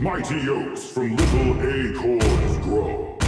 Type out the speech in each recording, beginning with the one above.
Mighty oaks from little acorns grow.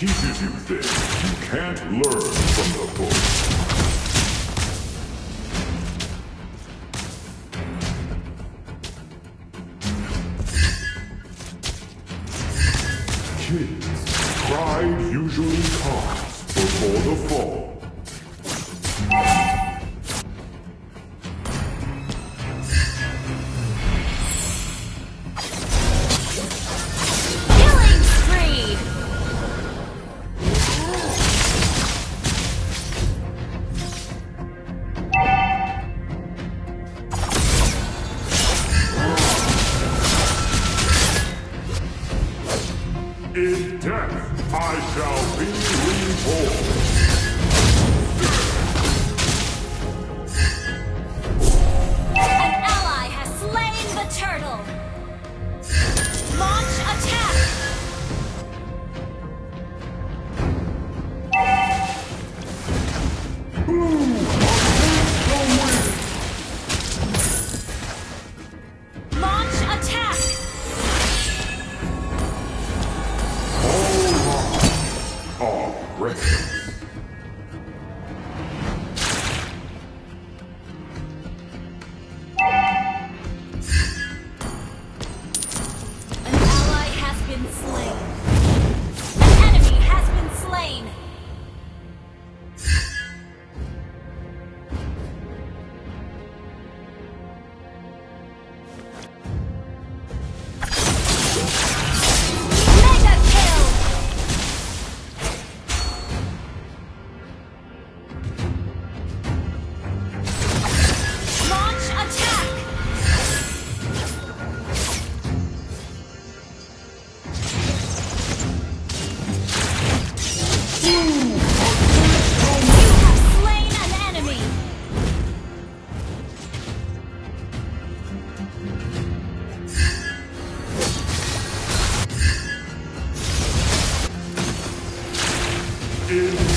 Teaches you things you can't learn from the book. is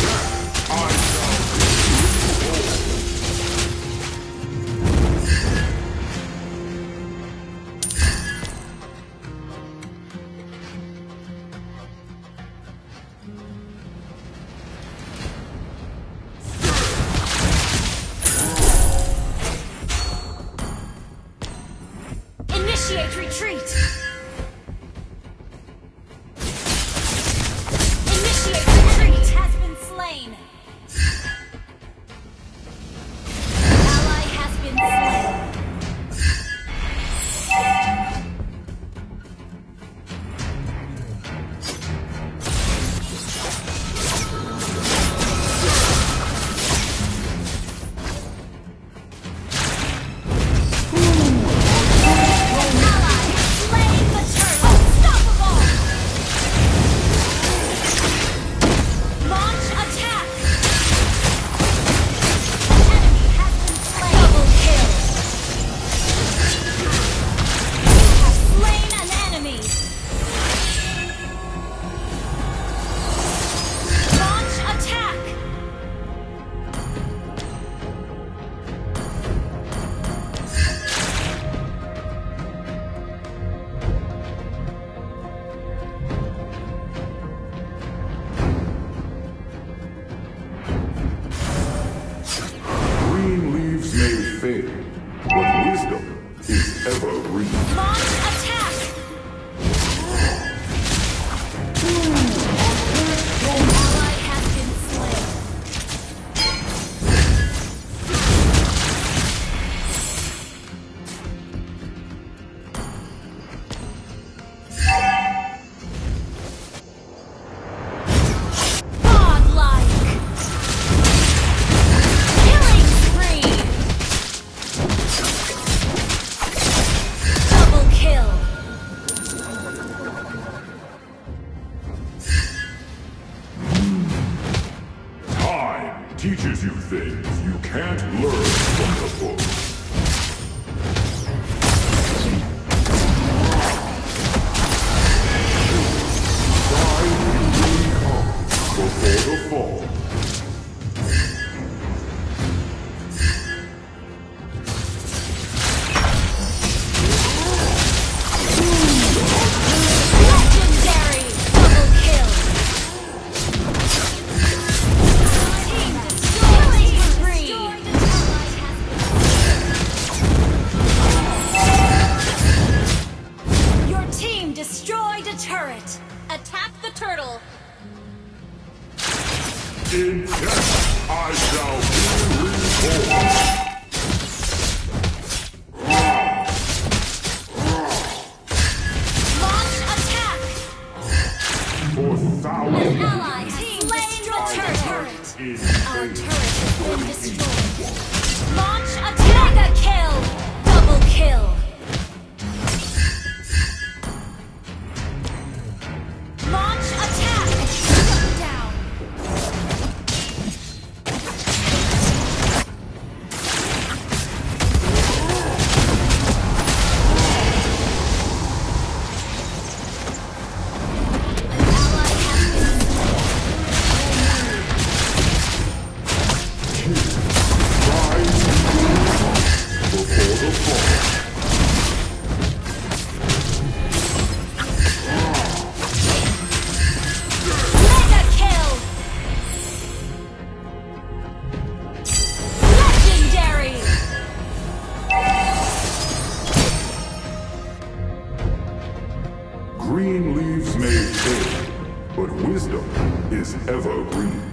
teaches you things you can't learn from the book. An ally has slain the turret. Our turret has been destroyed. Green leaves may fade, but wisdom is evergreen.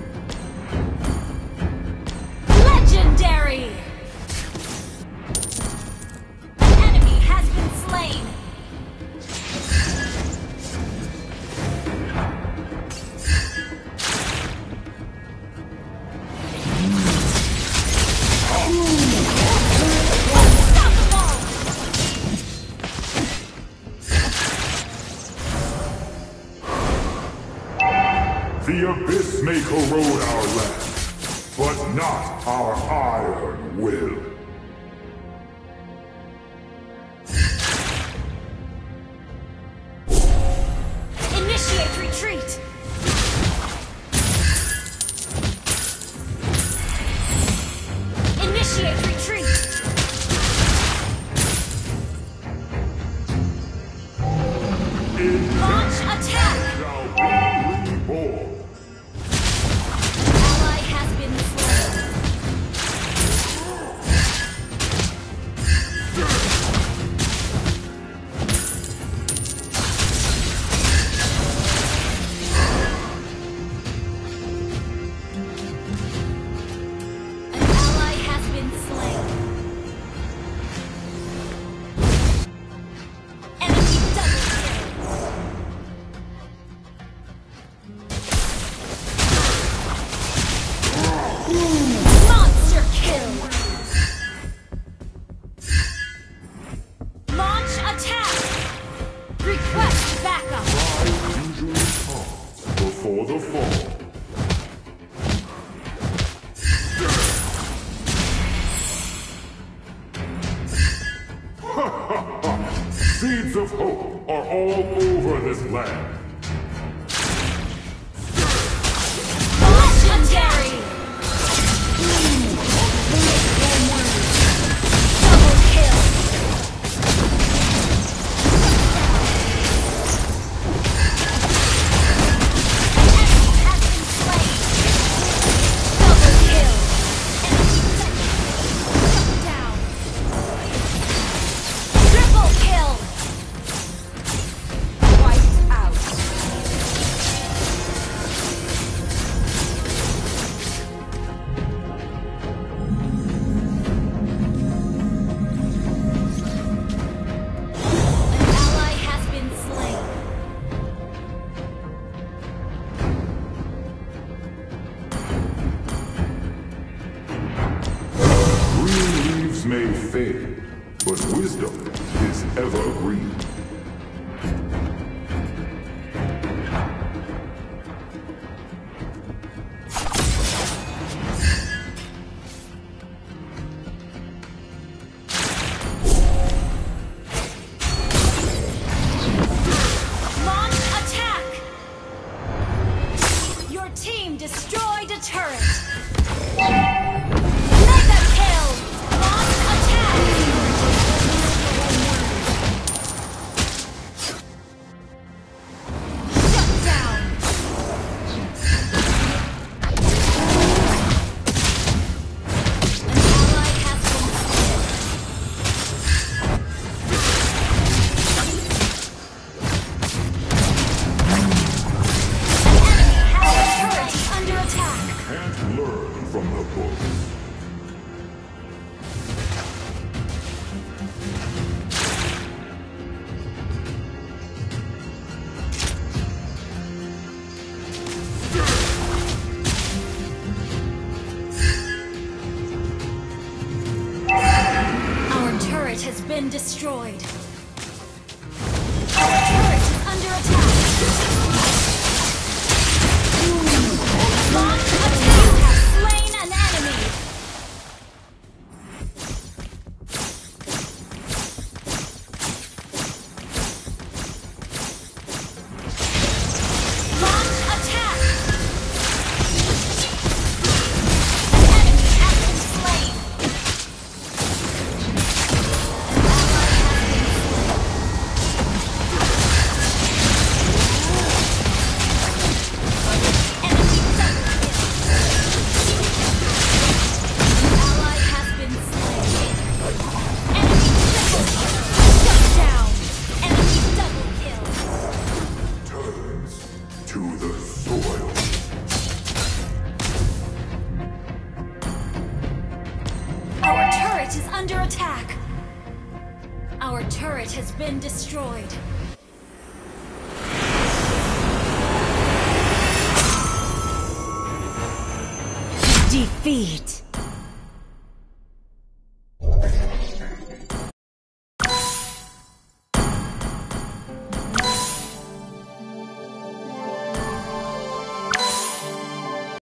The Abyss may corrode our land, but not our iron will. Seeds of hope are all over this land. turret has been destroyed. Our turret is under attack. Attack. turret is under attack. Our turret has been destroyed. Defeat!